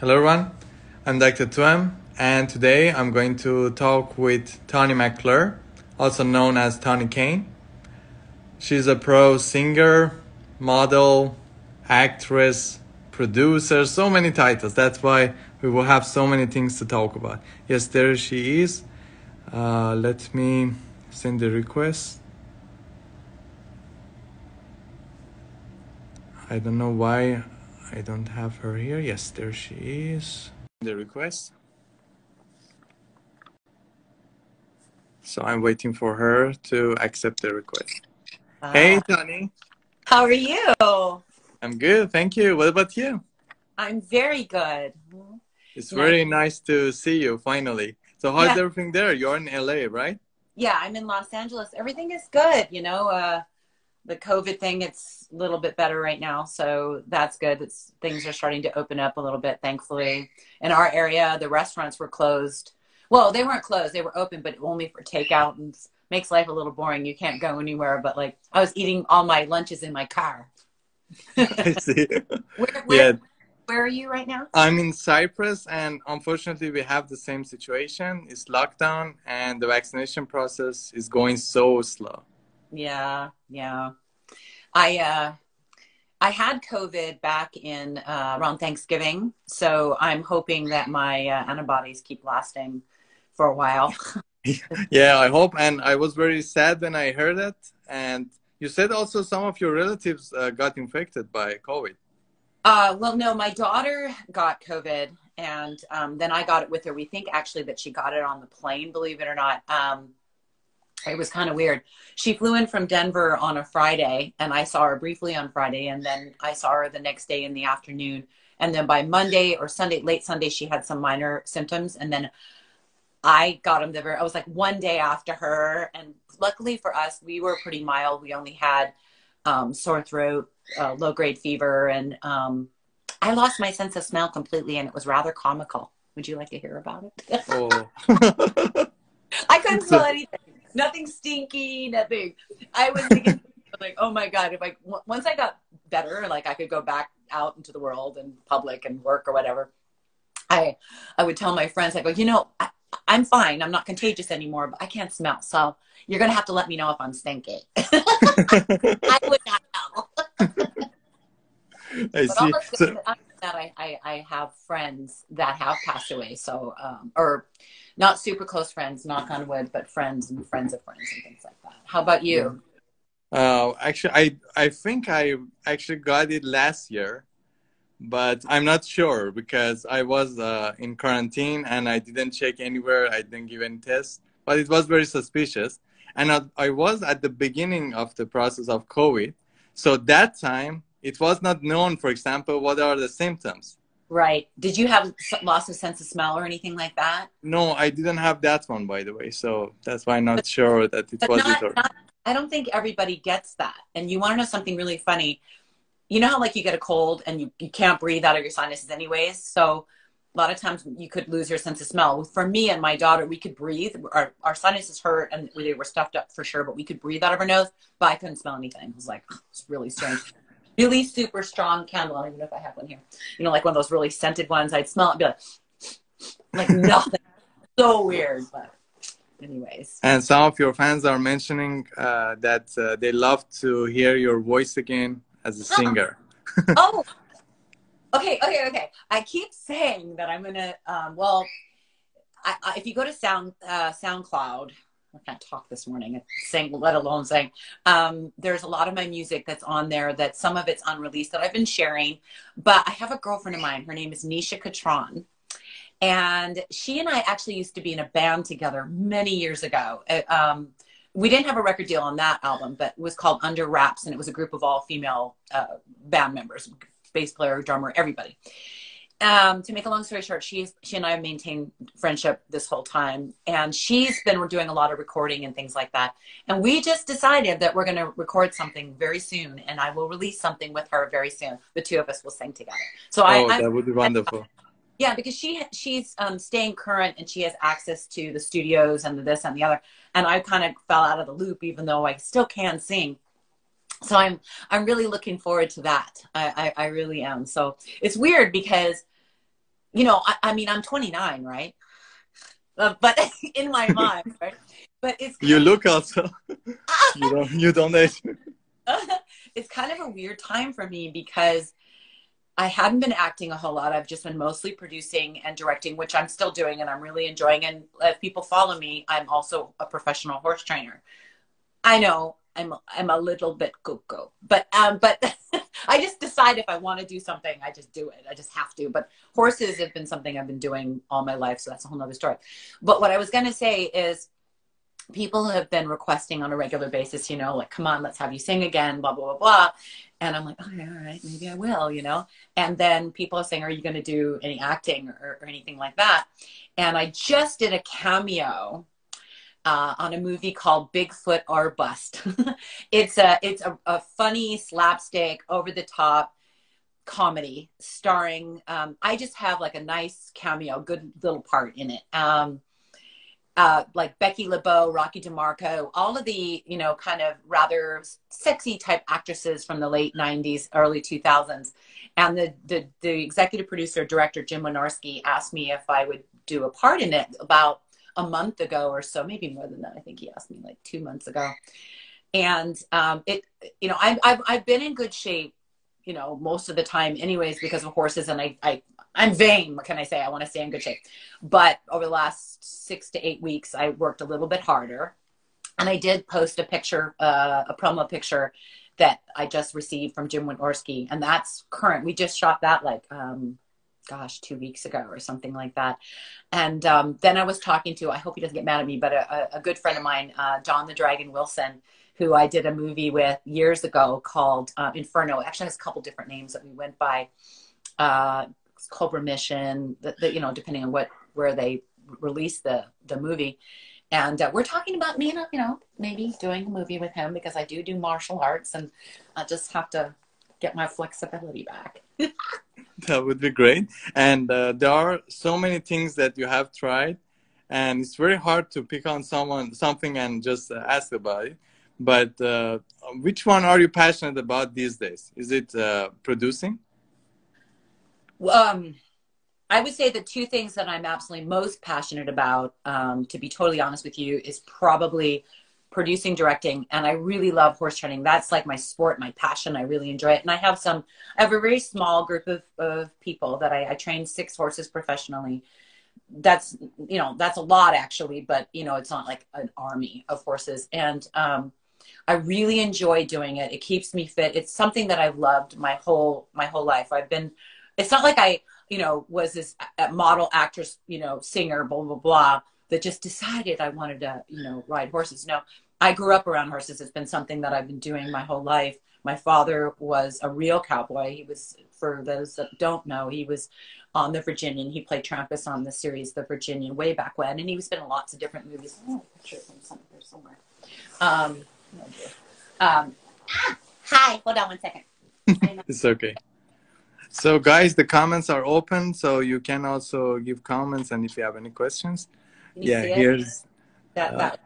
Hello everyone, I'm Dr. 2M and today I'm going to talk with Tane McClure, also known as Tane Cain. She's a pro singer, model, actress, producer, so many titles. That's why we will have so many things to talk about. Yes, there she is. Uh, let me send the request. I don't know why I don't have her here. Yes, there she is. The request. So I'm waiting for her to accept the request. Uh, Hey, Tane. How are you? I'm good. Thank you. What about you? I'm very good. It's Nice. very nice to see you finally. So how's Yeah. everything there? You're in LA, right? Yeah, I'm in Los Angeles. Everything is good. You know, uh, the COVID thing, it's a little bit better right now. So that's good. It's, things are starting to open up a little bit, thankfully. In our area, the restaurants were closed. Well, they weren't closed. They were open, but only for takeout and makes life a little boring. You can't go anywhere, but like I was eating all my lunches in my car. I see. Where, where, yeah, where are you right now? I'm in Cyprus, and unfortunately, we have the same situation. It's lockdown, and the vaccination process is going so slow. Yeah, yeah. I uh I had COVID back in uh, around Thanksgiving, so I'm hoping that my uh, antibodies keep lasting for a while. Yeah, I hope. And I was very sad when I heard it. And you said also some of your relatives uh, got infected by COVID. Uh, well, no, my daughter got COVID, and um, then I got it with her. We think actually that she got it on the plane, believe it or not. Um, it was kind of weird. She flew in from Denver on a Friday, and I saw her briefly on Friday, and then I saw her the next day in the afternoon. And then by Monday or Sunday, late Sunday, she had some minor symptoms, and then I got them the very. I was like one day after her, and luckily for us, we were pretty mild. We only had um, sore throat, uh, low grade fever, and um, I lost my sense of smell completely, and it was rather comical. Would you like to hear about it? Oh. I couldn't smell anything. Nothing stinky, nothing. I was thinking, like, oh my god, if I w- once I got better, like I could go back out into the world and public and work or whatever. I I would tell my friends, I go, you know, I, I'm fine. I'm not contagious anymore, but I can't smell. So you're gonna have to let me know if I'm stinky. I would not know. I But see. So, that I, I, I have friends that have passed away. So, um, or not super close friends, knock on wood, but friends and friends of friends and things like that. How about you? uh, actually, I I think I actually got it last year, but I'm not sure because I was uh, in quarantine and I didn't check anywhere. I didn't give any tests, but it was very suspicious. And I, I was at the beginning of the process of COVID, so that time it was not known. For example, what are the symptoms? Right. Did you have loss of sense of smell or anything like that? No, I didn't have that one, by the way. So that's why I'm not sure that it was not, it or. not, I don't think everybody gets that. And you want to know something really funny? You know how like you get a cold and you, you can't breathe out of your sinuses anyways? So a lot of times you could lose your sense of smell. For me and my daughter, we could breathe. Our, our sinuses hurt and they were stuffed up for sure, but we could breathe out of our nose, but I couldn't smell anything. It was like, it's really strange. Really super strong candle. I don't even know if I have one here. You know, like one of those really scented ones. I'd smell it and be like, like nothing. so weird, but anyways. And some of your fans are mentioning uh, that uh, they love to hear your voice again as a singer. oh okay okay okay i keep saying that i'm gonna um, well I, I, if you go to sound uh, soundcloud i can't talk this morning saying let alone saying. Um, there's a lot of my music that's on there that some of it's unreleased that i've been sharing but i have a girlfriend of mine. Her name is nisha katron and she and i actually used to be in a band together many years ago. Uh, um, we didn't have a record deal on that album, but it was called Under Wraps, and it was a group of all female uh, band members, bass player, drummer, everybody. Um, to make a long story short, she's she and I have maintained friendship this whole time, and she's been doing a lot of recording and things like that. And we just decided that we're going to record something very soon, and I will release something with her very soon. The two of us will sing together. So Oh, I, I that would be wonderful. yeah, because she she's um, staying current and she has access to the studios and the this and the other. And I kind of fell out of the loop, even though I still can sing. So I'm I'm really looking forward to that. I, I, I really am. So it's weird because you know, I, I mean, I'm 29, right? Uh, but in my mind, right? But it's you look also. you don't. You don't age. it's kind of a weird time for me because I hadn't been acting a whole lot. I've just been mostly producing and directing, which I'm still doing and I'm really enjoying. And if people follow me, I'm also a professional horse trainer. I know I'm I'm a little bit cuckoo, but um, but I just decide if I want to do something, I just do it. I just have to. But horses have been something I've been doing all my life, so that's a whole nother story. But what I was gonna say is people have been requesting on a regular basis, you know, like, come on, let's have you sing again, blah, blah, blah, blah. And I'm like, okay, all right, maybe I will, you know? And then people are saying, are you going to do any acting or, or, anything like that? And I just did a cameo uh, on a movie called Bigfoot or Bust. it's a, it's a, a, funny slapstick, over the top comedy starring, um, I just have like a nice cameo, good little part in it. Um, uh, like Becky LeBeau, Rocky DeMarco, all of the, you know, kind of rather sexy type actresses from the late 90s, early 2000s. And the, the, the executive producer, director, Jim Wynorski, asked me if I would do a part in it about a month ago or so, maybe more than that. I think he asked me like two months ago. And um, it, you know, I've, I've, I've been in good shape, you know, most of the time anyways, because of horses. And I, I, I'm vain. What can I say? I want to stay in good shape. But over the last six to eight weeks, I worked a little bit harder. And I did post a picture, uh, a promo picture that I just received from Jim Wynorski. And that's current. We just shot that like, um, gosh, two weeks ago or something like that. And um, then I was talking to, I hope he doesn't get mad at me, but a, a good friend of mine, uh, Don the Dragon Wilson, who I did a movie with years ago called uh, Inferno. Actually has a couple different names that we went by. Uh, Cobra Mission, the, the, you know, depending on what where they release the the movie. And uh, we're talking about me, and you know, maybe doing a movie with him because I do do martial arts, and I just have to get my flexibility back. that would be great. And uh, there are so many things that you have tried, and it's very hard to pick on someone something and just uh, ask about it. But uh, which one are you passionate about these days? Is it uh, producing? Um, I would say the two things that I'm absolutely most passionate about, um, to be totally honest with you, is probably producing, directing, and I really love horse training. That's like my sport, my passion. I really enjoy it, and I have some. I have a very small group of, of people that I, I train six horses professionally. That's you know that's a lot actually, but you know it's not like an army of horses, and um, I really enjoy doing it. It keeps me fit. It's something that I've loved my whole my whole life. I've been it's not like I, you know, was this model actress, you know, singer, blah, blah, blah, that just decided I wanted to, you know, ride horses. No, I grew up around horses. It's been something that I've been doing my whole life. My father was a real cowboy. He was, for those that don't know, he was on the Virginian. He played Trampas on the series The Virginian way back when, and he was been in lots of different movies. There somewhere. Um, um, ah, hi, hold on one second. it's okay. So, guys, the comments are open, so you can also give comments, and if you have any questions, yeah, here's that, uh, that,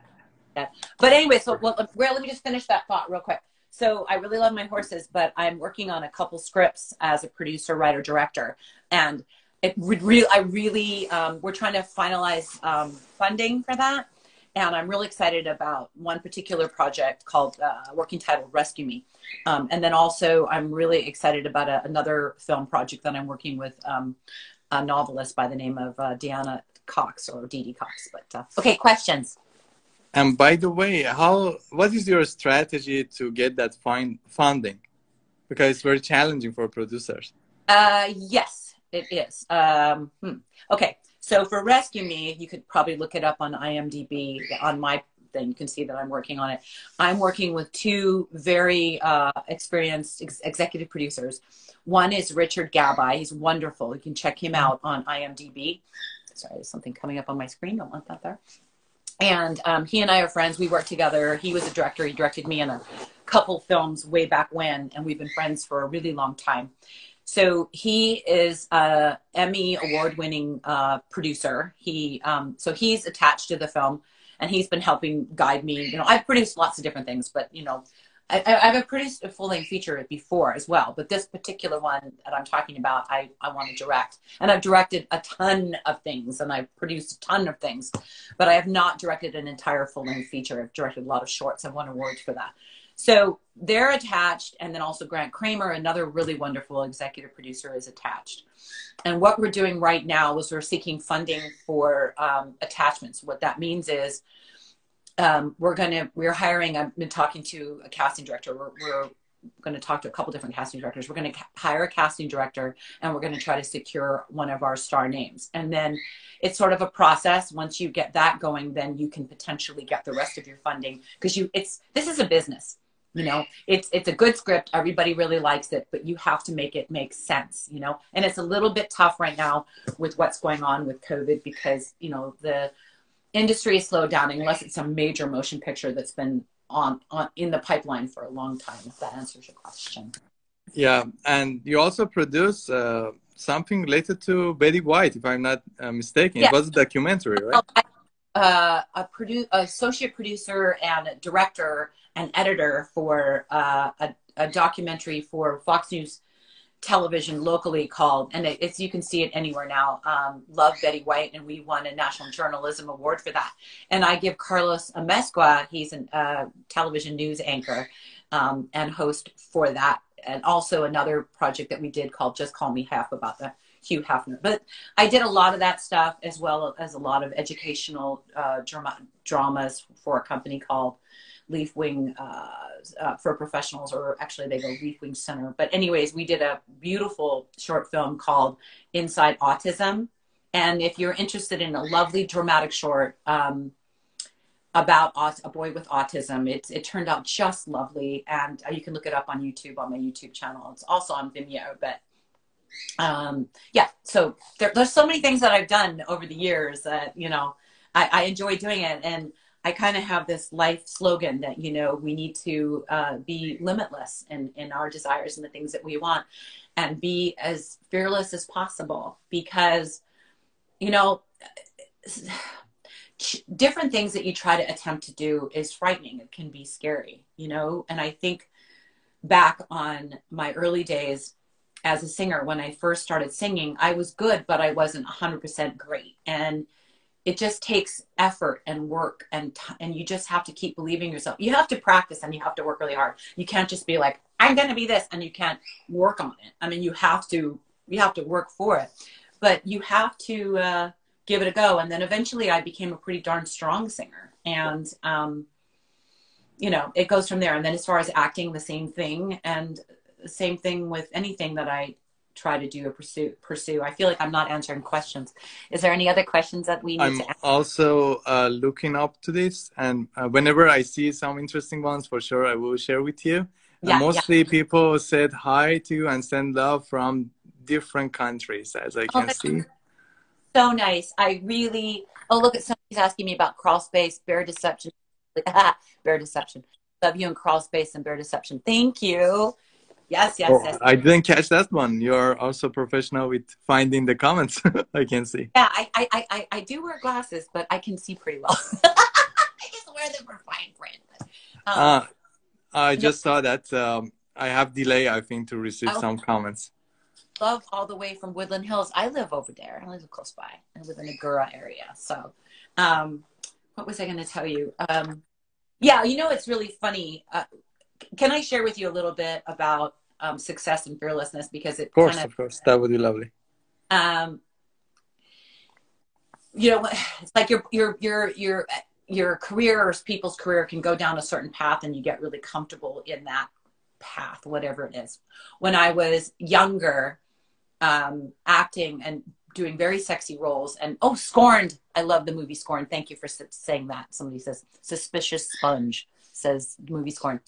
that. But anyway, so well, well, let me just finish that thought real quick. So I really love my horses, but I'm working on a couple scripts as a producer, writer, director, and it would really, I really, um, we're trying to finalize um, funding for that and I'm really excited about one particular project called uh, working title Rescue Me. Um, and then also I'm really excited about a, another film project that I'm working with um, a novelist by the name of uh, Deanna Cox or Dee Cox. But uh, okay, questions. And by the way, how what is your strategy to get that find funding? Because it's very challenging for producers. Uh, yes, it is. Um, hmm. Okay, so for Rescue Me, you could probably look it up on IMDb on my thing. You can see that I'm working on it. I'm working with two very uh, experienced ex- executive producers. One is Richard Gabai. He's wonderful. You can check him out on IMDb. Sorry, there's something coming up on my screen. Don't want that there. And um, he and I are friends. We work together. He was a director. He directed me in a couple films way back when, and we've been friends for a really long time. So he is a Emmy award winning uh, producer. He um, so he's attached to the film, and he's been helping guide me. You know, I've produced lots of different things, but you know, I, I've produced a full length feature before as well, but this particular one that I'm talking about, I, I want to direct. And I've directed a ton of things and I've produced a ton of things, but I have not directed an entire full length feature. I've directed a lot of shorts. I've won awards for that. So they're attached, and then also Grant Kramer, another really wonderful executive producer, is attached. And what we're doing right now is we're seeking funding for um, attachments. What that means is um, we're going to we're hiring i've been talking to a casting director. We're, we're going to talk to a couple different casting directors. We're going to hire a casting director and we're going to try to secure one of our star names. And then it's sort of a process. Once you get that going then you can potentially get the rest of your funding. Because you it's this is a business you know? It's it's a good script. Everybody really likes it but you have to make it make sense you know? And it's a little bit tough right now with what's going on with covid because you know the industry is slowed down unless it's a major motion picture that's been on, on in the pipeline for a long time if that answers your question. Yeah and you also produce uh, something related to betty white if i'm not uh, mistaken. Yeah. it was a documentary right? Uh, a produ- associate producer and director and editor for uh, a, a documentary for fox news television locally called, and it's you can see it anywhere now. Um, Love Betty White, and we won a National Journalism Award for that. And I give Carlos Amezcua, he's a uh, television news anchor um, and host for that, and also another project that we did called Just Call Me Hef about the Hugh Hefner. But I did a lot of that stuff as well as a lot of educational uh, drama, dramas for a company called Leaf Wing uh, uh, for professionals, or actually they go Leaf Wing Center. But anyways, we did a beautiful short film called Inside Autism. And if you're interested in a lovely dramatic short um, about a boy with autism, it, it turned out just lovely. And uh, you can look it up on YouTube on my YouTube channel. It's also on Vimeo, but um, yeah, so there, there's so many things that I've done over the years that, you know, I, I enjoy doing it. And I kind of have this life slogan that, you know, we need to uh, be limitless in, in our desires and the things that we want and be as fearless as possible because, you know, different things that you try to attempt to do is frightening. It can be scary, you know, and I think back on my early days as a singer when I first started singing, I was good, but I wasn't 100% great. And it just takes effort and work and t- and you just have to keep believing yourself. You have to practice and you have to work really hard. You can't just be like i'm going to be this and you can't work on it. I mean you have to you have to work for it. But you have to uh, give it a go. And then eventually i became a pretty darn strong singer. And um, you know it goes from there. And then as far as acting the same thing. And same thing with anything that i try to do a pursue pursue. I feel like i'm not answering questions. Is there any other questions that we need I'm to ask? also uh, looking up to this and uh, whenever i see some interesting ones for sure i will share with you. Yeah, mostly yeah. people said hi to you and send love from different countries as i oh, can oh, see. so nice. I really oh look at somebody's asking me about crawl space bare deception. Bare deception. Love you in crawl space and bare deception. Thank you Yes, yes, oh, yes. I didn't catch that one. You're also professional with finding the comments. I can see. Yeah, I, I, I, I do wear glasses, but I can see pretty well. I just wear them for fine print. Um, uh, I just saw that. Um, I have delay, I think, to receive oh, some comments. Love all the way from Woodland Hills. I live over there. I live close by. I live in the Agoura area. So, um, what was I going to tell you? Um, yeah, you know, it's really funny. Uh, can I share with you a little bit about um, success and fearlessness? Because it of course kind of, of course. That would be lovely. Um you know it's like your your your your your career or people's career can go down a certain path and you get really comfortable in that path whatever it is. When i was younger um acting and doing very sexy roles and oh scorned. I love the movie scorned. Thank you for saying that. Somebody says suspicious sponge says movie scorn.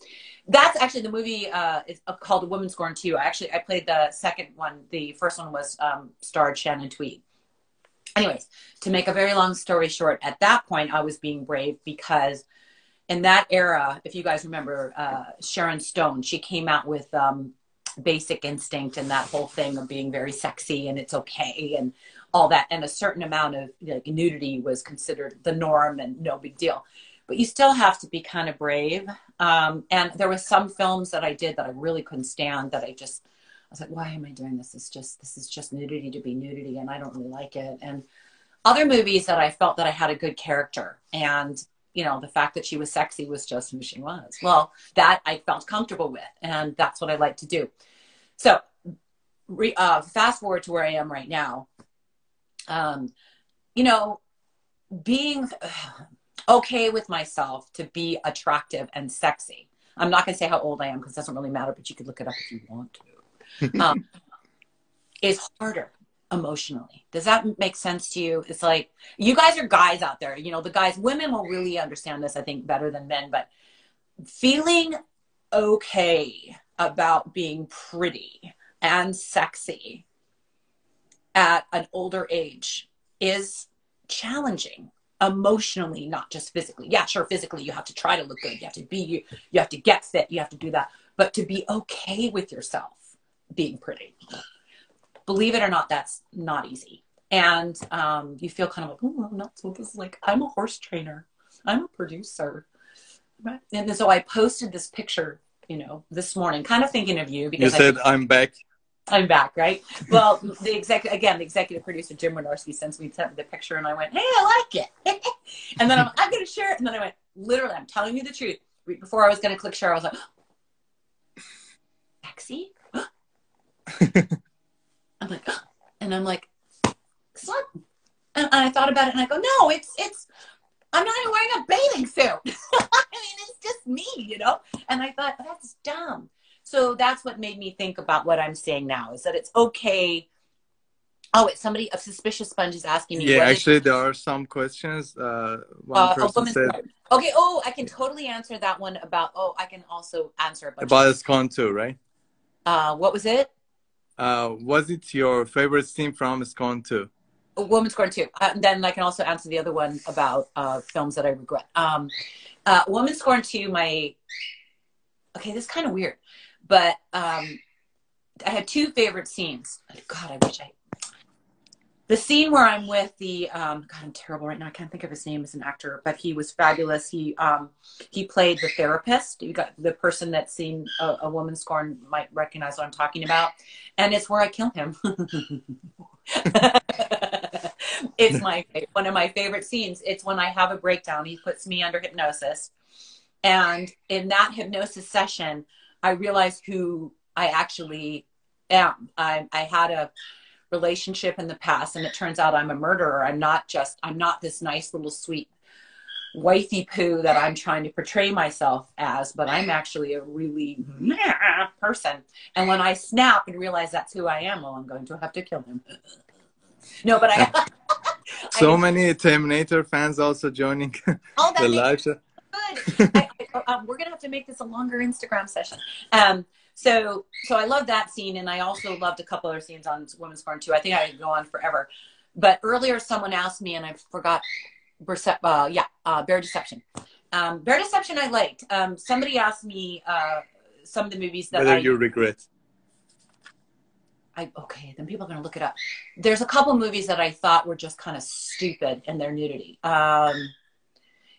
That's actually the movie uh, is called A Woman Scorn too. I actually I played the second one. The first one was um, starred Shannon Tweed. Anyways, to make a very long story short, at that point I was being brave because in that era, if you guys remember, uh, Sharon Stone, she came out with um, Basic Instinct and that whole thing of being very sexy and it's okay and all that, and a certain amount of like, nudity was considered the norm and no big deal but you still have to be kind of brave. Um, and there was some films that I did that I really couldn't stand that I just, I was like, why am I doing this? It's just, this is just nudity to be nudity. And I don't really like it. And other movies that I felt that I had a good character and, you know, the fact that she was sexy was just who she was. Well, that I felt comfortable with. And that's what I like to do. So re, uh, fast forward to where I am right now. Um, you know, being okay with myself to be attractive and sexy. I'm not going to say how old I am because it doesn't really matter, but you could look it up if you want to. Um, is harder emotionally. Does that make sense to you? It's like you guys are guys out there. You know, the guys, women will really understand this, I think, better than men, but feeling okay about being pretty and sexy at an older age is challenging emotionally, not just physically. Yeah, sure, physically you have to try to look good. You have to be you, you have to get fit, you have to do that. But to be okay with yourself being pretty. Believe it or not, that's not easy. And um, you feel kind of like, oh, I'm not so this is like I'm a horse trainer. I'm a producer. Right? And so I posted this picture, you know, this morning, kind of thinking of you because you said I, I'm back. I'm back, right? Well, the exec again, the executive producer Jim Wynorski sends me sent me the picture, and I went, "Hey, I like it." and then I'm, I'm going to share it, and then I went, literally, I'm telling you the truth. Before I was going to click share, I was like, "Sexy." I'm like, and I'm like, it's not. And I thought about it, and I go, "No, it's it's." I'm not even wearing a bathing suit. I mean, it's just me, you know. And I thought that's dumb. So that's what made me think about what I'm saying now is that it's okay. Oh, it's somebody, a suspicious sponge is asking me. Yeah, actually, there are some questions. Uh, one uh, person said. Okay, oh, I can totally answer that one about, oh, I can also answer about Scorned 2, right? Uh, what was it? Uh, was it your favorite scene from Scorned 2? Woman Scorn 2. Uh, then I can also answer the other one about uh, films that I regret. Um, uh, Woman Scorn 2, my. Okay, this is kind of weird. But um, I had two favorite scenes. God, I wish I. The scene where I'm with the um, God, I'm terrible right now. I can't think of his name as an actor, but he was fabulous. He um, he played the therapist. You got the person that's seen a, a woman scorn might recognize what I'm talking about, and it's where I kill him. it's my one of my favorite scenes. It's when I have a breakdown. He puts me under hypnosis, and in that hypnosis session, I realized who I actually am. I, I had a relationship in the past, and it turns out I'm a murderer. I'm not just, I'm not this nice little sweet wifey poo that I'm trying to portray myself as, but I'm actually a really person. And when I snap and realize that's who I am, well, I'm going to have to kill him. no, but I. so I, many Terminator fans also joining oh, the live show. Good. I, um, we're gonna have to make this a longer Instagram session. Um, so so I love that scene, and I also loved a couple other scenes on Women's Scorn too. I think I could go on forever. But earlier, someone asked me, and I forgot. Uh, yeah, uh, Bare Deception. Um, Bare Deception, I liked. Um, somebody asked me uh, some of the movies that whether I, you regret. I okay, then people are gonna look it up. There's a couple movies that I thought were just kind of stupid in their nudity. Um,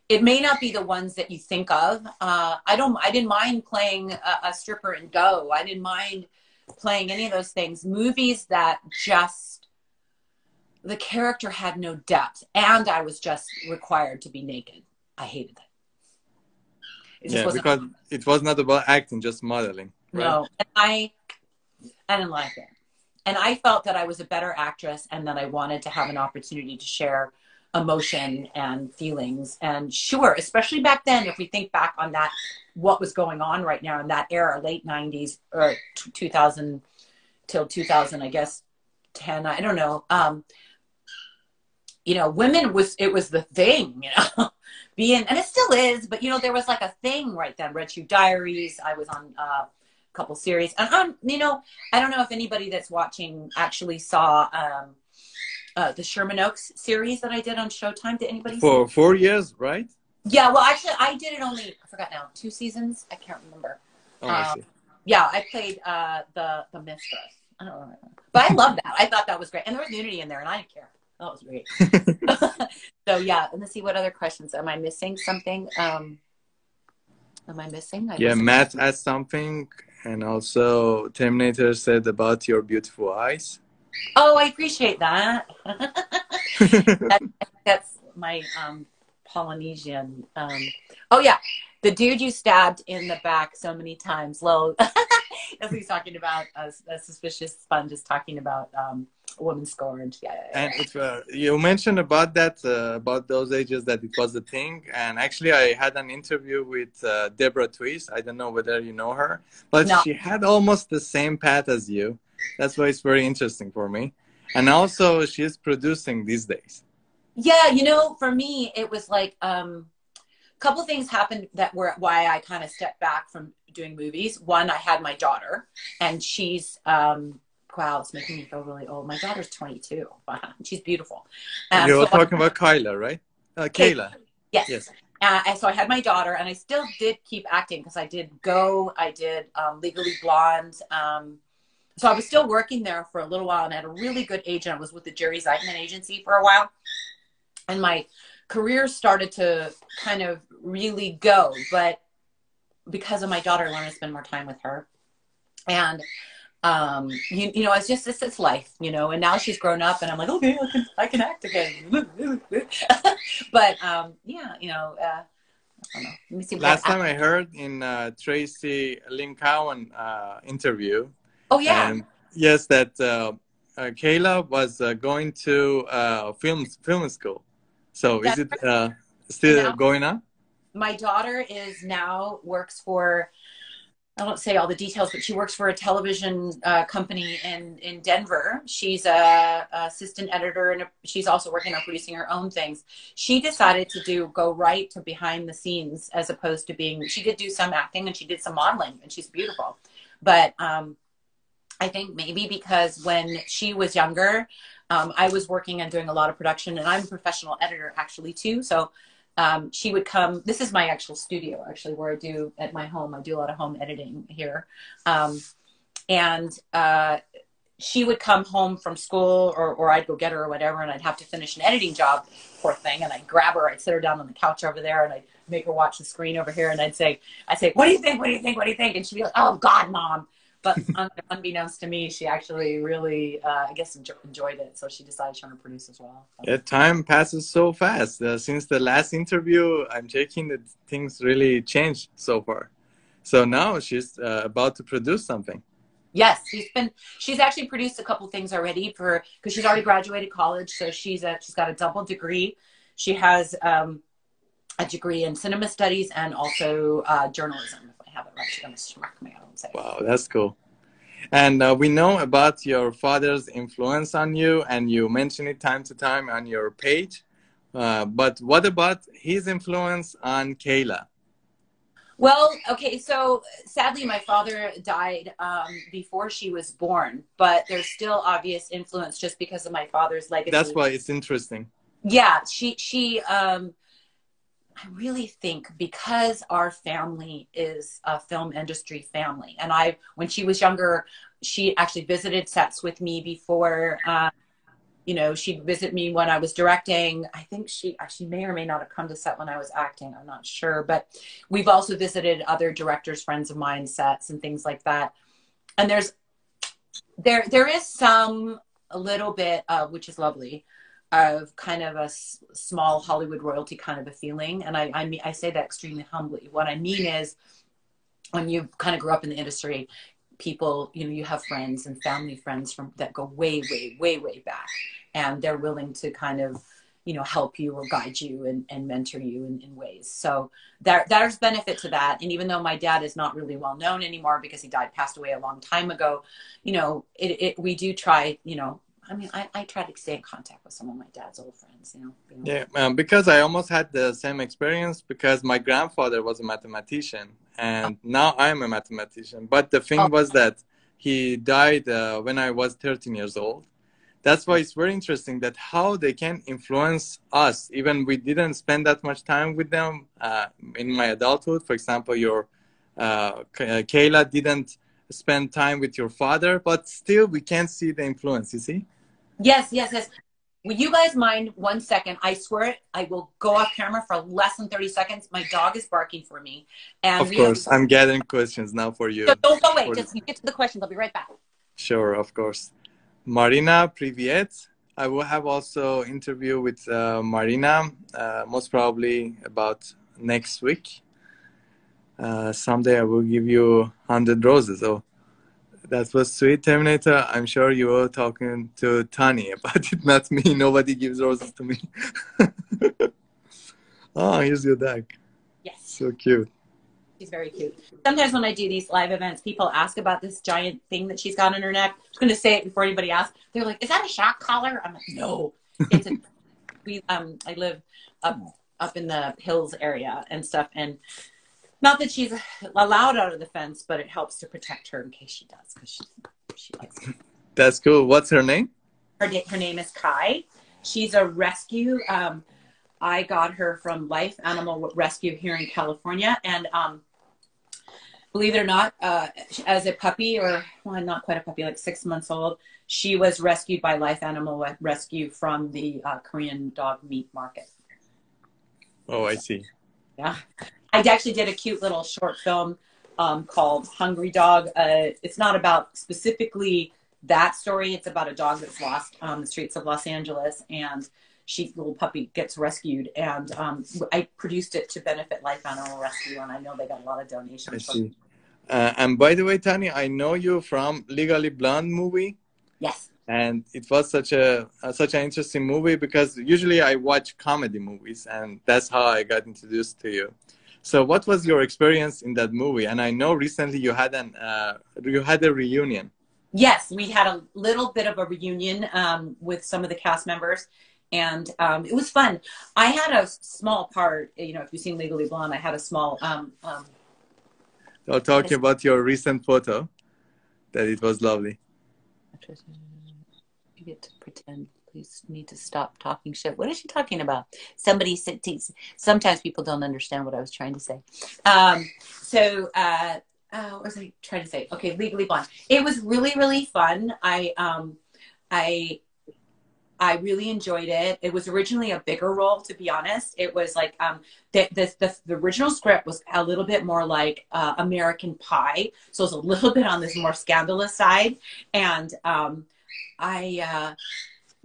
it may not be the ones that you think of. Uh, I don't. I didn't mind playing a, a, stripper and go. I didn't mind playing any of those things. Movies that just the character had no depth, and I was just required to be naked. I hated that. yeah, because it was not about acting, just modeling. Right? No, and I, I didn't like it, and I felt that I was a better actress, and that I wanted to have an opportunity to share emotion and feelings. And sure, especially back then, if we think back on that, what was going on right now in that era, late 90s or 2000 till 2000, I guess, 10, I don't know. Um, you know, women was, it was the thing, you know, being, and it still is, but you know, there was like a thing right then. Red Shoe Diaries. I was on, uh, couple series and um you know i don't know if anybody that's watching actually saw um uh, the Sherman Oaks series that I did on Showtime. Did anybody? For four years, right? Yeah. Well, actually, I did it only. I forgot now. Two seasons. I can't remember. Oh, um, I see. Yeah, I played uh, the the mistress. I don't know, but I love that. I thought that was great, and there was nudity in there, and I didn't care. That was great. so yeah, let's see what other questions. Am I missing something? Um, am I missing? I yeah, Matt asked something, and also Terminator said about your beautiful eyes. Oh, I appreciate that. that that's my um, Polynesian. Um, oh yeah, the dude you stabbed in the back so many times. Lol. That's what he's talking about. A, a suspicious sponge is talking about um, a woman scorned. Yeah. yeah, yeah. And uh, you mentioned about that, uh, about those ages that it was a thing. And actually, I had an interview with uh, Deborah Twist. I don't know whether you know her, but no. she had almost the same path as you. That's why it's very interesting for me. And also, she is producing these days. Yeah, you know, for me, it was like um, a couple things happened that were why I kind of stepped back from doing movies. One, I had my daughter, and she's um, wow, it's making me feel really old. My daughter's 22. Wow, she's beautiful. Um, You're so talking about Kyla, right? Uh, Kayla. Yes. Yes. Uh, so I had my daughter, and I still did keep acting because I did Go, I did um, Legally Blonde. Um, so I was still working there for a little while, and I had a really good agent. I was with the Jerry Zeitman agency for a while and my career started to kind of really go. But because of my daughter, I wanted to spend more time with her. And um, you, you know, it's just it's, it's life, you know. And now she's grown up, and I'm like, okay, I can I can act again. but um, yeah, you know. Uh, know. Let me see. Last time I heard in uh, Tracy Lynn Cowan uh, interview. Oh yeah. And yes, that uh, uh, Kayla was uh, going to uh, film film school. So That's is it uh, still now, going on? My daughter is now works for. I won't say all the details, but she works for a television uh, company in in Denver. She's a, a assistant editor, and a, she's also working on producing her own things. She decided to do go right to behind the scenes as opposed to being. She did do some acting and she did some modeling, and she's beautiful. But um, I think maybe because when she was younger, um, I was working and doing a lot of production, and I'm a professional editor actually too. So um, she would come. This is my actual studio, actually, where I do at my home. I do a lot of home editing here, um, and uh, she would come home from school, or, or I'd go get her or whatever, and I'd have to finish an editing job, poor thing, and I'd grab her, I'd sit her down on the couch over there, and I'd make her watch the screen over here, and I'd say, I'd say, what do you think? What do you think? What do you think? And she'd be like, oh God, mom but unbeknownst to me, she actually really, uh, I guess, enjoyed it. So she decided she wanted to produce as well. So. Yeah, time passes so fast. Uh, since the last interview, I'm checking that things really changed so far. So now she's uh, about to produce something. Yes, she's been. She's actually produced a couple things already for because she's already graduated college. So she's a, she's got a double degree. She has um, a degree in cinema studies and also uh, journalism. If I have it right, she's gonna smack me. Wow, that's cool. And uh, we know about your father's influence on you, and you mention it time to time on your page. Uh, but what about his influence on Kayla? Well, okay, so sadly, my father died um, before she was born, but there's still obvious influence just because of my father's legacy. That's why it's interesting. Yeah, she she um, I really think because our family is a film industry family, and I, when she was younger, she actually visited sets with me before. Uh, you know, she'd visit me when I was directing. I think she she may or may not have come to set when I was acting. I'm not sure, but we've also visited other directors, friends of mine, sets and things like that. And there's there there is some a little bit, uh, which is lovely of kind of a s- small Hollywood royalty kind of a feeling. And I, I mean, I say that extremely humbly. What I mean is when you kind of grew up in the industry, people, you know, you have friends and family friends from that go way, way, way, way back. And they're willing to kind of, you know, help you or guide you and, and mentor you in, in ways. So there, there's benefit to that. And even though my dad is not really well known anymore because he died, passed away a long time ago, you know, it, it we do try, you know, I mean, I, I try to stay in contact with some of my dad's old friends, you know. You know. Yeah, um, because I almost had the same experience because my grandfather was a mathematician and oh. now I'm a mathematician. But the thing oh. was that he died uh, when I was 13 years old. That's why it's very interesting that how they can influence us. Even we didn't spend that much time with them uh, in my adulthood. For example, your uh, Kayla didn't spend time with your father, but still we can't see the influence. You see? Yes, yes, yes. Would you guys mind one second? I swear it. I will go off camera for less than 30 seconds. My dog is barking for me. And of course, I'm getting questions now for you. Don't go away. For... Just get to the questions. I'll be right back. Sure, of course. Marina, привет. I will have also interview with uh, Marina, uh, most probably about next week. Uh, someday I will give you 100 roses. Oh that was sweet, Terminator. I'm sure you were talking to Tane about it, not me. Nobody gives roses to me. oh, here's your dog. Yes. So cute. She's very cute. Sometimes when I do these live events, people ask about this giant thing that she's got on her neck. I'm going to say it before anybody asks. They're like, "Is that a shock collar?" I'm like, "No, it's a." we um, I live up up in the hills area and stuff, and not that she's allowed out of the fence, but it helps to protect her in case she does, because she, she likes it. That's cool. What's her name? Her, her name is Kai. She's a rescue. Um, I got her from Life Animal Rescue here in California. And um, believe it or not, uh, as a puppy, or well, not quite a puppy, like six months old, she was rescued by Life Animal Rescue from the uh, Korean dog meat market. Oh, I see. Yeah. I actually did a cute little short film um, called Hungry Dog. Uh, it's not about specifically that story. It's about a dog that's lost on the streets of Los Angeles, and she little puppy gets rescued. And um, I produced it to benefit Life Animal Rescue, and I know they got a lot of donations. Uh, and by the way, Tane, I know you from Legally Blonde movie. Yes. And it was such a uh, such an interesting movie because usually I watch comedy movies, and that's how I got introduced to you. So, what was your experience in that movie? And I know recently you had an uh, you had a reunion. Yes, we had a little bit of a reunion um, with some of the cast members, and um, it was fun. I had a small part. You know, if you've seen Legally Blonde, I had a small. Um, um, so talking about your recent photo, that it was lovely. You get to pretend please need to stop talking shit. What is she talking about? Somebody said, sometimes people don't understand what I was trying to say. Um, so, uh, uh, what was I trying to say? Okay, Legally Blonde. It was really, really fun. I, um, I, I really enjoyed it. It was originally a bigger role, to be honest. It was like um, the, the, the, the original script was a little bit more like uh, American Pie, so it was a little bit on this more scandalous side. And um, I uh,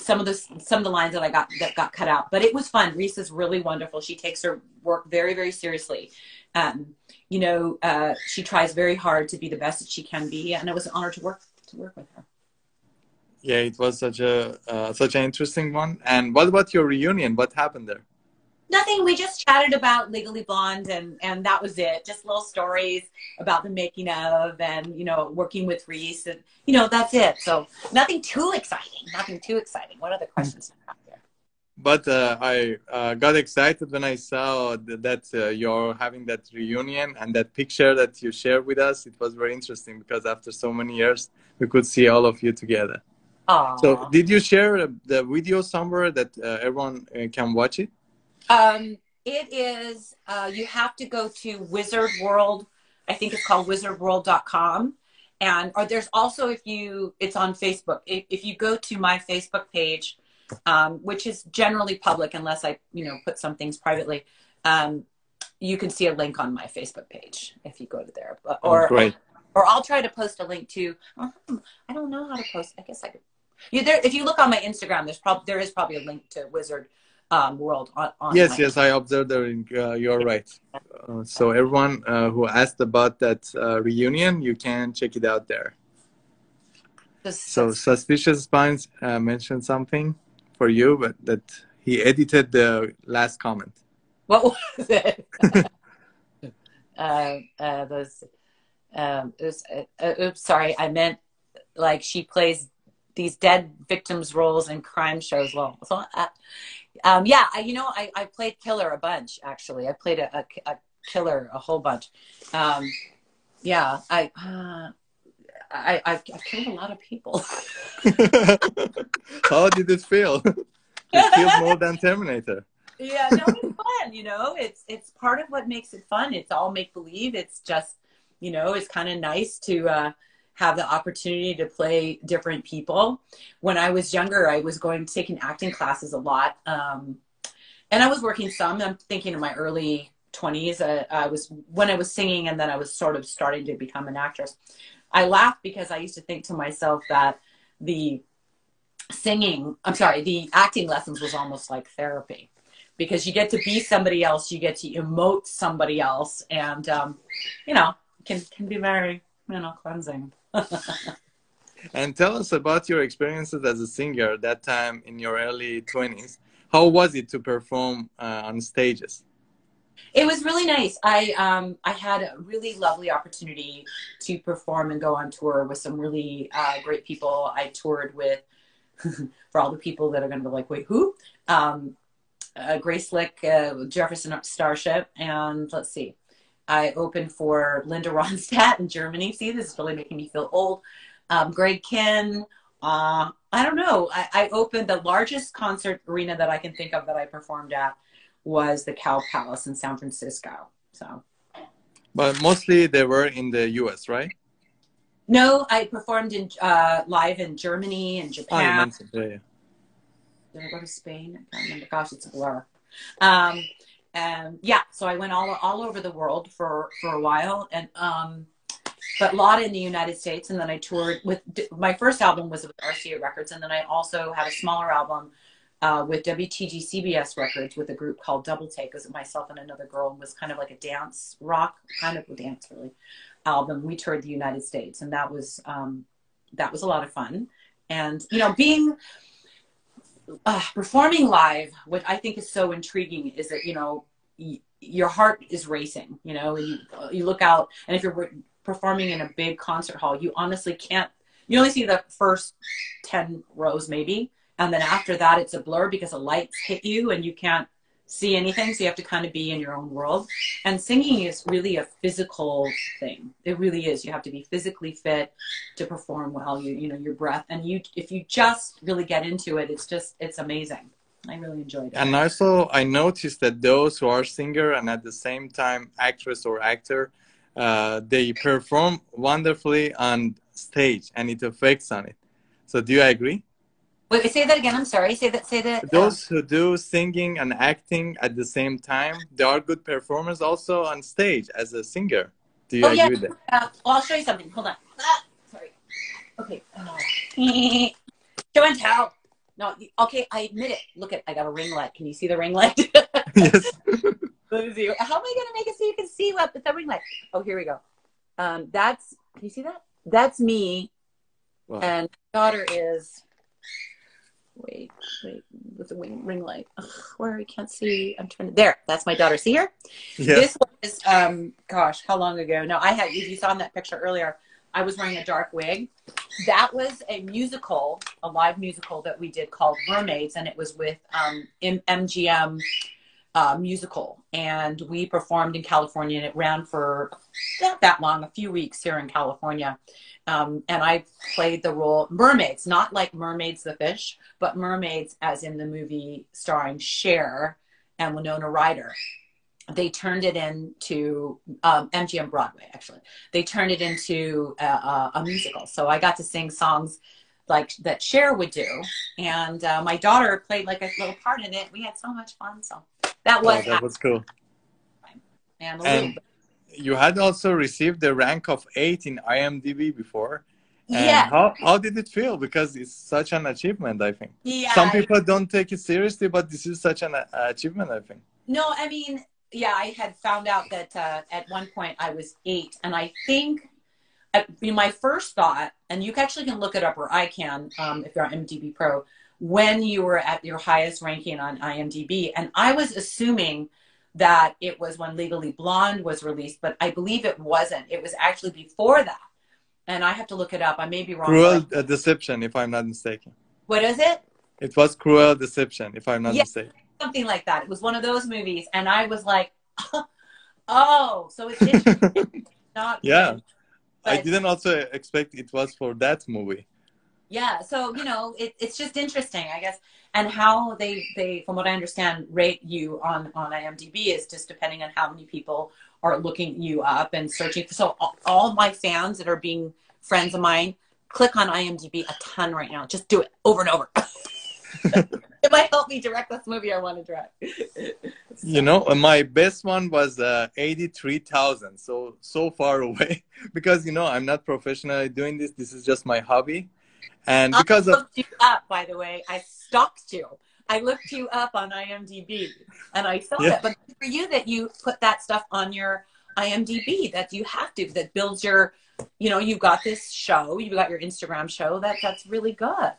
some of the some of the lines that I got that got cut out. But it was fun. Reese is really wonderful. She takes her work very very seriously. Um, you know, uh, she tries very hard to be the best that she can be, and it was an honor to work to work with her. Yeah, it was such a uh, such an interesting one. And what about your reunion? What happened there? Nothing. We just chatted about Legally Blonde, and and that was it. Just little stories about the making of, and you know, working with Reese, and you know, that's it. So nothing too exciting. Nothing too exciting. What other questions? But uh, I uh, got excited when I saw that uh, you're having that reunion and that picture that you shared with us. It was very interesting because after so many years, we could see all of you together. Aww. So, did you share the video somewhere that uh, everyone uh, can watch it? Um, it is, uh, you have to go to Wizard World. I think it's called wizardworld.com. And or there's also, if you, it's on Facebook. If, if you go to my Facebook page, um, which is generally public unless I, you know, put some things privately, um, you can see a link on my Facebook page if you go to there. But, or, oh, or I'll try to post a link to, um, I don't know how to post. I guess I could. You, there, if you look on my Instagram, there's probably there is probably a link to Wizard um, world on, on yes yes i observed that uh, you're right. Uh, so everyone uh, who asked about that uh, reunion you can check it out there. So suspicious spines uh, mentioned something for you but that he edited the last comment. What was it? Uh, those um, oops sorry i meant like she plays these dead victims roles in crime shows. Well so um, yeah, I, you know, I, I played killer a bunch actually. I played a, a, a killer a whole bunch. Um, yeah, I, uh, I, I've, I've, killed a lot of people. How did this feel? it feels more than Terminator. Yeah, no, it's fun. You know, it's it's part of what makes it fun. It's all make believe. It's just, you know, it's kind of nice to uh, have the opportunity to play different people. When I was younger, I was going taking acting classes a lot. Um, and I was working some. I'm thinking in my early 20s. Uh, I was when I was singing, and then I was sort of starting to become an actress. I laugh because I used to think to myself that the singing, I'm sorry, the acting lessons was almost like therapy because you get to be somebody else, you get to emote somebody else, and um, you know can can be very you know cleansing. and tell us about your experiences as a singer that time in your early 20s. How was it to perform uh, on stages? It was really nice. I um, I had a really lovely opportunity to perform and go on tour with some really uh, great people. I toured with, for all the people that are going to be like, wait, who? Um, uh, Grace Slick, uh, Jefferson Starship, and let's see, I opened for Linda Ronstadt in Germany. See, this is really making me feel old. Um, Greg Kihn. Uh, I don't know. I, I opened the largest concert arena that I can think of that I performed at was the Cow Palace in San Francisco. So, but mostly they were in the U.S., right? No, I performed in uh, live in Germany and Japan. Oh, yeah, yeah. Did I go to Spain? I can't remember. Gosh, it's a blur. Um, and yeah, so I went all all over the world for for a while, and um, but a lot in the United States, and then I toured with my first album was with RCA Records, and then I also had a smaller album uh, with WTG CBS Records with a group called Double Take. It was myself and another girl, and was kind of like a dance rock, kind of a dance really album. We toured the United States, and that was um, that was a lot of fun. And you know, being uh, performing live, what I think is so intriguing is that you know y- your heart is racing. You know, you you look out, and if you're performing in a big concert hall, you honestly can't. You only see the first ten rows, maybe and then after that it's a blur because the lights hit you and you can't see anything so you have to kind of be in your own world. And singing is really a physical thing. It really is. You have to be physically fit to perform well you you know your breath. And you if you just really get into it it's just it's amazing. I really enjoyed it. And also i noticed that those who are singer and at the same time actress or actor uh, they perform wonderfully on stage and it affects on it. So do you agree Wait, say that again. I'm sorry. Say that. Say that. Those who do singing and acting at the same time, they are good performers also on stage as a singer. Do you oh, agree yeah. with that? Uh, well, I'll show you something. Hold on. Ah, sorry. Okay. Show and tell. No. Okay. I admit it. Look at. I got a ring light. Can you see the ring light? yes. Let me see. How am I going to make it so you can see what the ring light? Oh, here we go. Um, that's. Can you see that? That's me. Wow. And daughter is wait, wait, with the wing, ring light. Ugh, where I can't see. I'm trying to. There, that's my daughter. See her? Yeah. This was, um, gosh, how long ago? No, I had. If you saw in that picture earlier, I was wearing a dark wig. That was a musical, a live musical that we did called Mermaids, and it was with um, MGM uh, musical, and we performed in California, and it ran for not that long, a few weeks here in California. Um, and I played the role mermaids, not like mermaids the fish, but mermaids as in the movie starring Cher and Winona Ryder. They turned it into um, MGM Broadway. Actually, they turned it into a, a, a, musical. So I got to sing songs like that Cher would do, and uh, my daughter played like a little part in it. We had so much fun. So that was oh, that was cool. And, and you had also received the rank of eight in IMDb before. And yeah. How how did it feel? Because it's such an achievement, I think. Yeah. Some people don't take it seriously, but this is such an uh, achievement, I think. No, I mean, yeah, I had found out that uh, at one point I was eight, and I think I my first thought, and you actually can look it up, or I can, um, if you're on IMDb Pro, when you were at your highest ranking on IMDb, and I was assuming that it was when Legally Blonde was released, but I believe it wasn't. It was actually before that. And I have to look it up. I may be wrong. Cruel but... Uh, Deception, if I'm not mistaken. What is it? It was Cruel Deception, if I'm not yeah, mistaken. Something like that. It was one of those movies. And I was like, oh, so it's not. yeah. I didn't also expect it was for that movie yeah so you know it, it's just interesting i guess and how they they from what i understand rate you on on imdb is just depending on how many people are looking you up and searching so all, all my fans that are being friends of mine, click on IMDb a ton right now. Just do it over and over. it might help me direct this movie I want to direct. you know, my best one was uh, 83,000. So, so far away because, you know, I'm not professionally doing this. This is just my hobby. And because I of. you up, by the way. I stalked you. I looked you up on IMDb and I saw yeah. it. But for you that you put that stuff on your IMDb that you have to, that builds your, you know, you've got this show, you've got your Instagram show. That that's really good.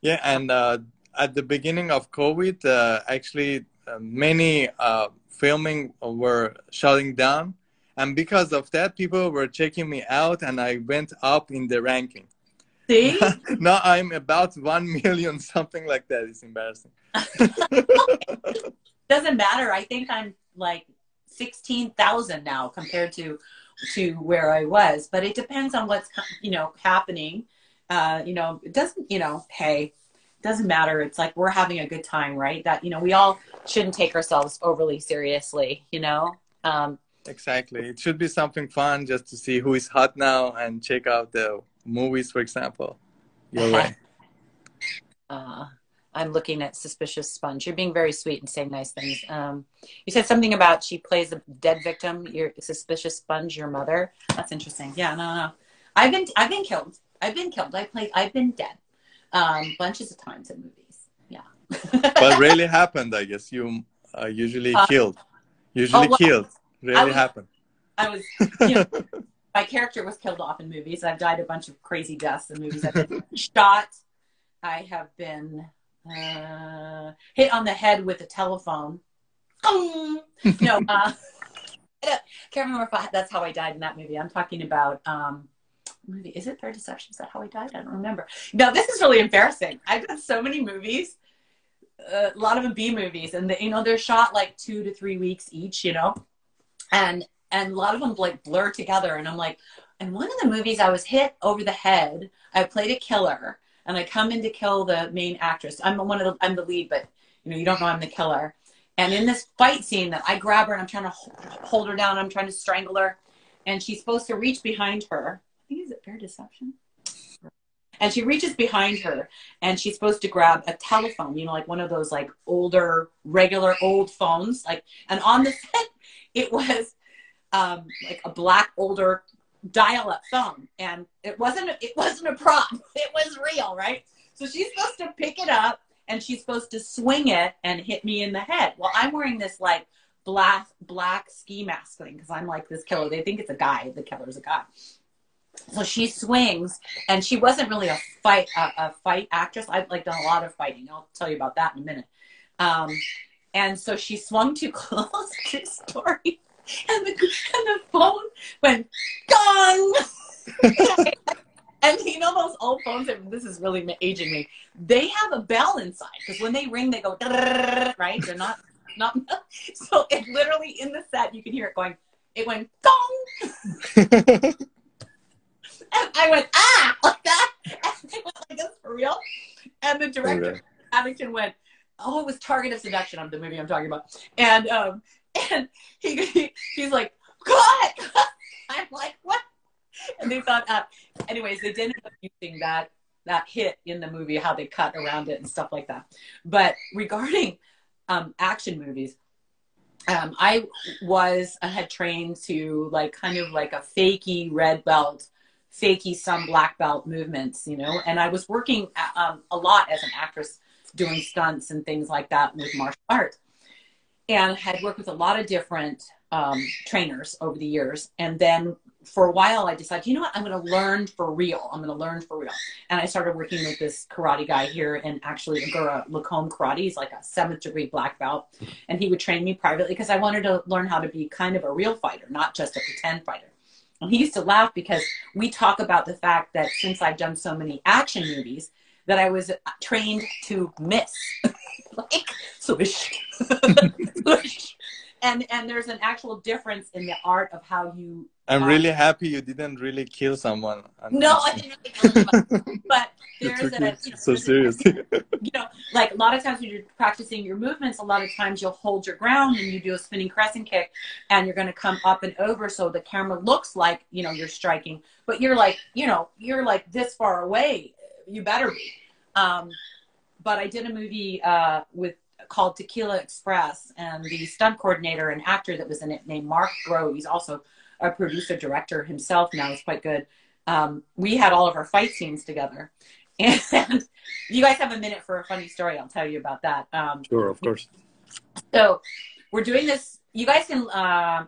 Yeah, and uh, at the beginning of COVID, uh, actually, uh, many uh, filming were shutting down, and because of that, people were checking me out, and I went up in the ranking. See? now I'm about one million, something like that. It's embarrassing. Doesn't matter. I think I'm like sixteen thousand now compared to to where I was. But it depends on what's you know happening. Uh, you know, it doesn't. You know, hey, doesn't matter. It's like we're having a good time, right? That you know, we all shouldn't take ourselves overly seriously. You know. Um, exactly. It should be something fun just to see who is hot now and check out the movies, for example. You're right. Uh, I'm looking at Suspicious Sponge. You're being very sweet and saying nice things. Um, you said something about she plays a dead victim. Your Suspicious Sponge, your mother. That's interesting. Yeah, no, no. I've been, I've been killed. I've been killed. I played. I've been dead, um, bunches of times in movies. Yeah. but really happened, I guess. You are usually uh, killed. Usually oh, well, killed. Really was, happened. I was. You know, my character was killed off in movies. I've died a bunch of crazy deaths in movies. I've been shot. I have been uh, hit on the head with a telephone. no, uh, I can't remember if I, that's how I died in that movie. I'm talking about um, movie. Is it Bare Deception? Is that how I died? I don't remember. No, this is really embarrassing. I've done so many movies, uh, a lot of them B movies, and the, you know they're shot like two to three weeks each. You know, and and a lot of them like blur together. And I'm like, in one of the movies, I was hit over the head. I played a killer, and I come in to kill the main actress. I'm one of the, I'm the lead, but you know, you don't know I'm the killer. And in this fight scene, that I grab her and I'm trying to hold her down. I'm trying to strangle her, and she's supposed to reach behind her. I think is it bare deception. And she reaches behind her and she's supposed to grab a telephone, you know, like one of those like older, regular old phones. Like, and on the set, it was um, like a black older dial-up phone, and it wasn't it wasn't a prop. It was real, right? So she's supposed to pick it up and she's supposed to swing it and hit me in the head. Well, I'm wearing this like black black ski mask thing because I'm like this killer. They think it's a guy. The killer's a guy. So she swings, and she wasn't really a fight a, a fight actress. I've like done a lot of fighting. I'll tell you about that in a minute. Um, and so she swung too close. to story and the and the phone went gong. and you know those old phones. This is really aging me. They have a bell inside because when they ring, they go right. They're not not. So it literally in the set you can hear it going. It went gong. and I went ah like that. And I went like this for real. And the director. Abington went, oh, it was Target of Seduction. I'm the movie I'm talking about. And um, and he, he he's like, cut. I'm like, what? And they thought, uh, anyways, they didn't end up using that that hit in the movie, how they cut around it and stuff like that. But regarding um, action movies, um, I was I had trained to like kind of like a fakey red belt, fakey some black belt movements, you know. And I was working um, a lot as an actress doing stunts and things like that with martial arts and had worked with a lot of different um, trainers over the years. And then for a while, I decided, you know what, I'm going to learn for real. I'm going to learn for real. And I started working with this karate guy here and actually Agoura Lacombe Karate. He's like a seventh degree black belt. And he would train me privately because I wanted to learn how to be kind of a real fighter, not just a pretend fighter. And he used to laugh because we talk about the fact that since I've done so many action movies, that I was trained to miss. like swish, swish. And and there's an actual difference in the art of how you. I'm um, really happy you didn't really kill someone. No, I didn't really kill anyone. but there's took a, you know, so serious. you know, like a lot of times when you're practicing your movements, a lot of times you'll hold your ground and you do a spinning crescent kick and you're going to come up and over so the camera looks like, you know, you're striking, but you're like, you know, you're like this far away. You better be. Um, but I did a movie uh, with called Tequila Express and the stunt coordinator and actor that was in it named Mark Grove. He's also a producer director himself now. He's quite good. Um, we had all of our fight scenes together. And you guys have a minute for a funny story. I'll tell you about that. Um, sure, of course. so we're doing this. You guys can uh,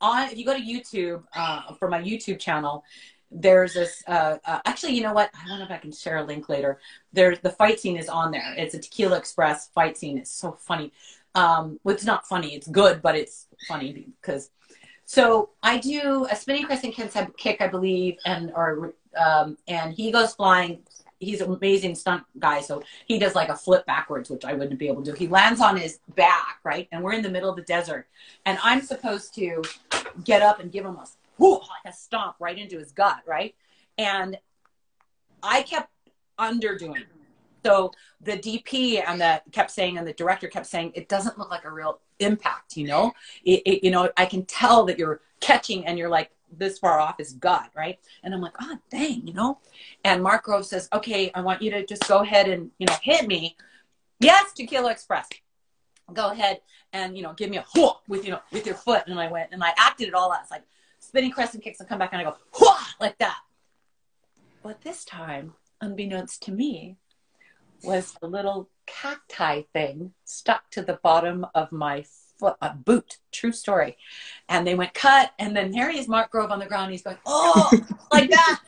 on if you go to YouTube uh, for my YouTube channel. There's this. Uh, uh, actually, you know what? I don't know if I can share a link later. There's the fight scene is on there. It's a Tequila Express fight scene. It's so funny. Um, well, it's not funny. It's good, but it's funny because. So I do a spinning crescent kick, I believe, and or um, and he goes flying he's an amazing stunt guy. So he does like a flip backwards, which I wouldn't be able to do. He lands on his back, right? And we're in the middle of the desert. And I'm supposed to get up and give him a, whoo, like a stomp right into his gut, right? And I kept underdoing. So the DP and the kept saying, and the director kept saying, it doesn't look like a real impact, you know? It, it, you know, I can tell that you're catching and you're like this far off his gut, right? And I'm like, oh, dang, you know? And Mark Grove says, okay, I want you to just go ahead and, you know, hit me. Yes, Tequila Express. Go ahead and, you know, give me a whoop with, you know, with your foot. And I went and I acted it all out. It's like spinning crescent kicks and come back and I go, like that. But this time, unbeknownst to me, was a little cacti thing stuck to the bottom of my foot, a boot. True story. And they went cut, and then here he is, Mark Grove on the ground. He's going, oh, like that.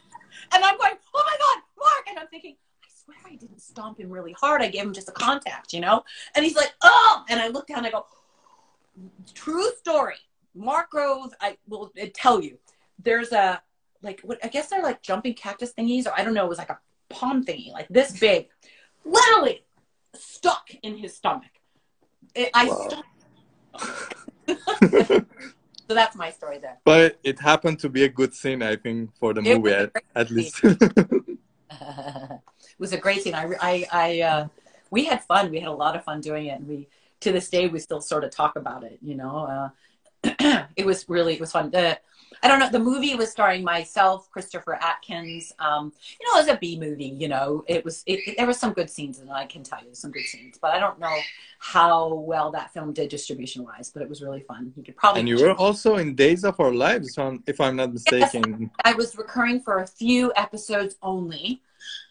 And I'm going, oh my God, Mark. And I'm thinking, I swear I didn't stomp him really hard. I gave him just a contact, you know? And he's like, oh. And I look down and I go, true story. Mark Grove, I will tell you, there's a, like, what I guess they're like jumping cactus thingies, or I don't know, it was like a palm thingy, like this big, literally stuck in his stomach. It, I Wow. so that's my story there. But it happened to be a good scene, I think, for the It movie at, at least. it was a great scene. I, I, I uh, we had fun. We had a lot of fun doing it, and we to this day we still sort of talk about it. You know, uh, it was really it was fun. The, I don't know. The movie was starring myself, Christopher Atkins. Um, you know, it was a B movie. You know, it was. It, it- there was some good scenes, and I can tell you some good scenes. But I don't know how well that film did distribution wise. But it was really fun. You could probably. and you were also in Days of Our Lives, if I'm, if I'm not mistaken. I was recurring for a few episodes only.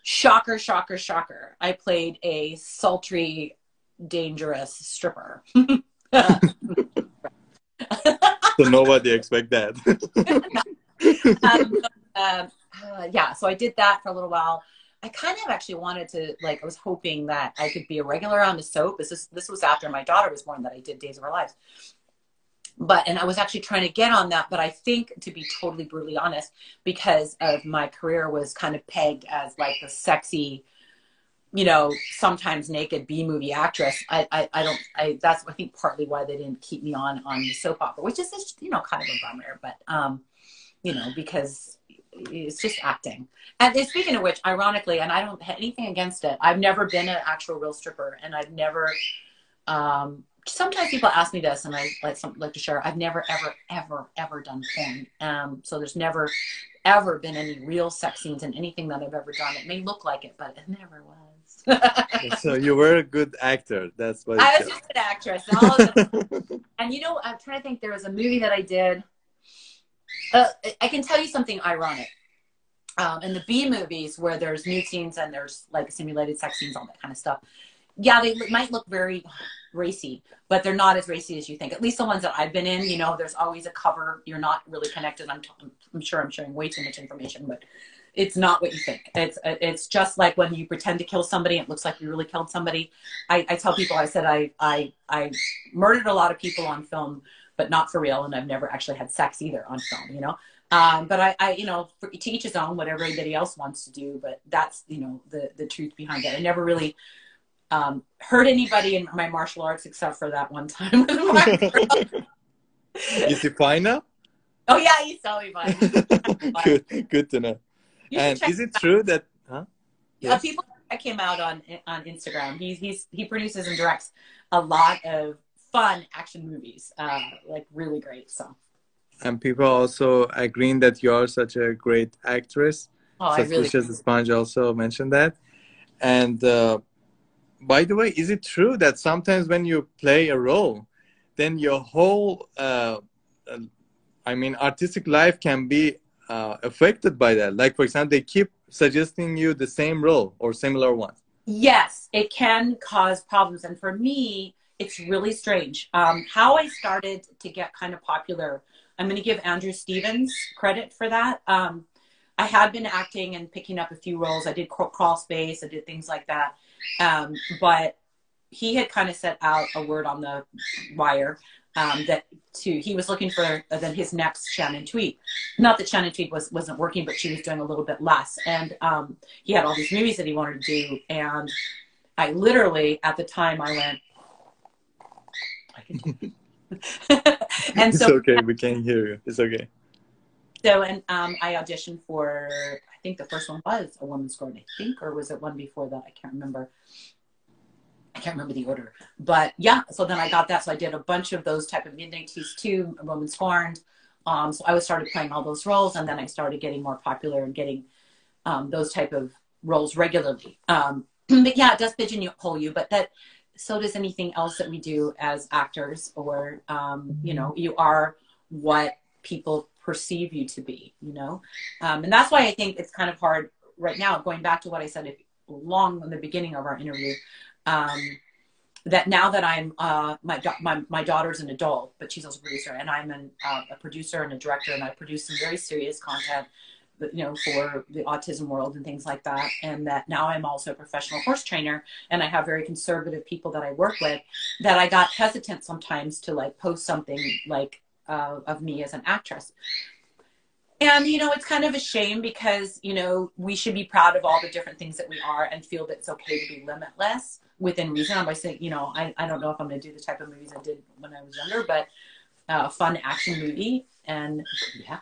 Shocker, shocker, shocker. I played a sultry, dangerous stripper. so nobody expect that. um, um, uh, yeah, so I did that for a little while. I kind of actually wanted to, like, I was hoping that I could be a regular on the soap. This is this was after my daughter was born that I did Days of Our Lives. But and I was actually trying to get on that, but I think to be totally brutally honest, because of my career was kind of pegged as like the sexy, you know, sometimes naked B movie actress. I, I, I don't I that's I think partly why they didn't keep me on on the soap opera, which is just, you know kind of a bummer. But um, you know, because it's just acting. And speaking of which, ironically, and I don't have anything against it, I've never been an actual real stripper, and I've never. Um, sometimes people ask me this, and I like some like to share. I've never, ever, ever, ever done porn. Um, so there's never, ever been any real sex scenes in anything that I've ever done. It may look like it, but it never was. so you were a good actor. That's what. I was just an actress. and all of and you know, I'm trying to think. There was a movie that I did. Uh, I can tell you something ironic. Um, in the B movies, where there's nude scenes and there's like simulated sex scenes, all that kind of stuff. Yeah, they might look very racy, but they're not as racy as you think. At least the ones that I've been in, you know, there's always a cover. You're not really connected. I'm, t- I'm sure I'm sharing way too much information, but it's not what you think. It's it's just like when you pretend to kill somebody, it looks like you really killed somebody. I, I tell people, I said I I I murdered a lot of people on film, but not for real, and I've never actually had sex either on film. You know. Um, but I, I, you know, for, to each his own, whatever everybody else wants to do. But that's, you know, the the truth behind it. I never really um, hurt anybody in my martial arts except for that one time. with Mark. Is he fine now? oh yeah, he's totally fine. good, good to know. And is it true that? Huh? yes. uh, people that came out on on Instagram. He's he's he produces and directs a lot of fun action movies, uh, like really great. So. And people also agreeing that you are such a great actress. Oh, Suspicious I really... Sponge also mentioned that. And uh, by the way, is it true that sometimes when you play a role, then your whole, uh, uh I mean, artistic life can be uh, affected by that? Like, for example, they keep suggesting you the same role or similar one. Yes, it can cause problems. And for me, it's really strange. Um, how I started to get kind of popular, I'm going to give Andrew Stevens credit for that. Um, I had been acting and picking up a few roles. I did crawl space, I did things like that. Um, but he had kind of set out a word on the wire um, that to he was looking for uh, then his next Shannon Tweed. Not that Shannon Tweed was wasn't working, but she was doing a little bit less, and um, he had all these movies that he wanted to do, and I literally at the time I went. I can and it's okay. We can't hear you. It's okay. So, and um, I auditioned for, I think the first one was A Woman Scorned, I think, or was it one before that? I can't remember. I can't remember the order, but yeah. So then I got that. So I did a bunch of those type of Midnight Tease 2. A woman scorned. Um, so I was started playing all those roles, and then I started getting more popular and getting um, those type of roles regularly. Um, but yeah, it does pigeonhole you, but that so does anything else that we do as actors, or um, you know, you are what people perceive you to be. You know, um, and that's why I think it's kind of hard right now. Going back to what I said long in the beginning of our interview um, that now that I'm uh, my, my my daughter's an adult, but she's also a producer, and I'm an, uh, a producer and a director, and I produce some very serious content, you know, for the autism world and things like that. And that now I'm also a professional horse trainer, and I have very conservative people that I work with. That I got hesitant sometimes to like post something like uh, of me as an actress. And, you know, it's kind of a shame because, you know, we should be proud of all the different things that we are and feel that it's okay to be limitless within reason. I'm by saying, you know, I, I don't know if I'm going to do the type of movies I did when I was younger, but uh, a fun action movie. And yeah.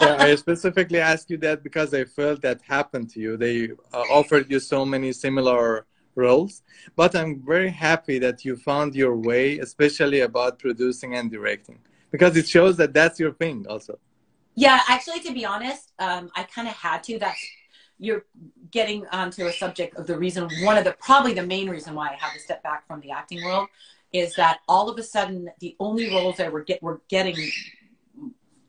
yeah, I specifically asked you that because I felt that happened to you. They uh, offered you so many similar roles, but I'm very happy that you found your way, especially about producing and directing, because it shows that that's your thing also. Yeah, actually, to be honest, um, I kind of had to. That's you're getting onto a subject of the reason, one of the probably the main reason why I had to step back from the acting world is that all of a sudden the only roles I were get were getting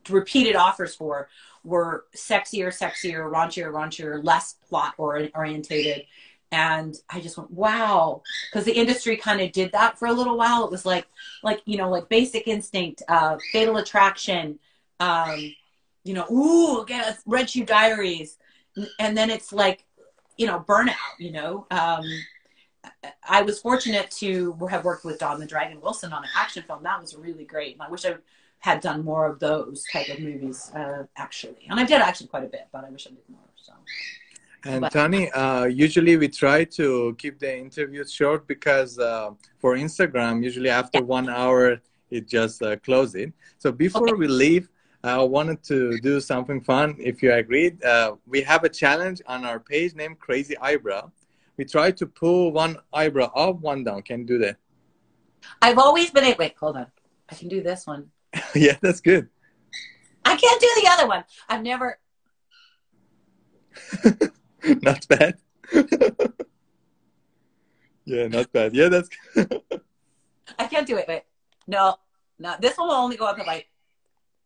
repeated offers for were sexier, sexier, raunchier, raunchier, less plot or orientated. And I just went, wow, because the industry kind of did that for a little while. It was like, like you know, like Basic Instinct, uh, Fatal Attraction, um, you know, ooh, get Red Shoe Diaries, and then it's like you know burnout you know um, i was fortunate to have worked with Don the Dragon Wilson on an action film that was really great and i wish i had done more of those type of movies uh, actually and i did actually quite a bit but i wish i did more so and but, Tane, uh, usually we try to keep the interviews short because uh, for Instagram, usually after yeah. one hour, it just uh, closes. So before okay. we leave, I wanted to do something fun. If you agreed, uh, we have a challenge on our page named Crazy Eyebrow. We try to pull one eyebrow up, one down. Can you do that? I've always been a wait. Hold on, I can do this one. yeah, that's good. I can't do the other one. I've never. not bad. yeah, not bad. Yeah, that's. I can't do it. Wait, no, no. This one will only go up to like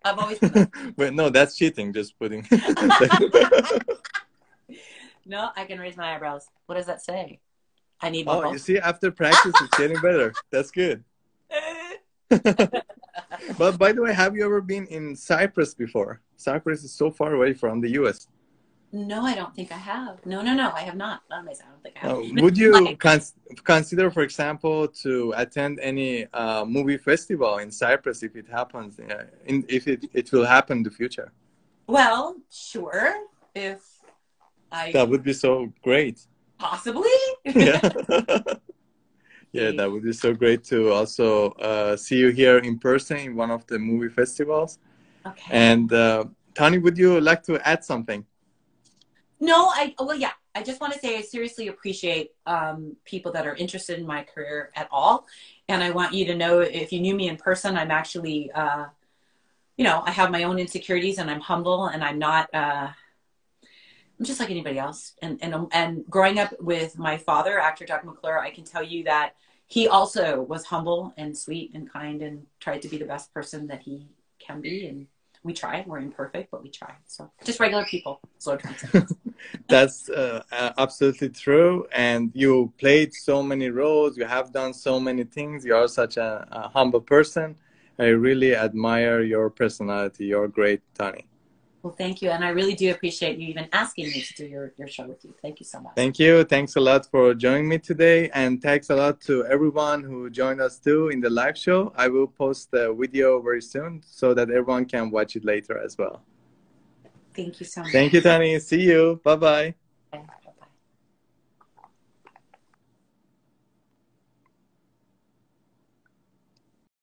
I've always. Wait, no, that's cheating. Just putting. no, I can raise my eyebrows. What does that say? I need more. Oh, you see, after practice, it's getting better. That's good. but by the way, have you ever been in Cyprus before? Cyprus is so far away from the U.S. No, I don't think I have. No, no, no, I have not. I don't think I have. Uh, would you cons- consider, for example, to attend any uh, movie festival in Cyprus if it happens, uh, in, if it, it will happen in the future? Well, sure. If I. That would be so great. Possibly. yeah. yeah, that would be so great to also uh, see you here in person in one of the movie festivals. Okay. And uh, Tane, would you like to add something? No, I well yeah, I just want to say I seriously appreciate um, people that are interested in my career at all. And I want you to know if you knew me in person, I'm actually, uh, you know, I have my own insecurities and I'm humble and I'm not, uh, I'm just like anybody else. And, and, and growing up with my father, actor Doug McClure, I can tell you that he also was humble and sweet and kind and tried to be the best person that he can be. And we try. We're imperfect, but we try. So just regular people. That's uh, absolutely true. And you played so many roles. You have done so many things. You are such a, a humble person. I really admire your personality. You're great, Tane. Well, thank you. And I really do appreciate you even asking me to do your, your show with you. Thank you so much. Thank you. Thanks a lot for joining me today. And thanks a lot to everyone who joined us too in the live show. I will post the video very soon so that everyone can watch it later as well. Thank you so much. Thank you, Tane. See you. Bye bye.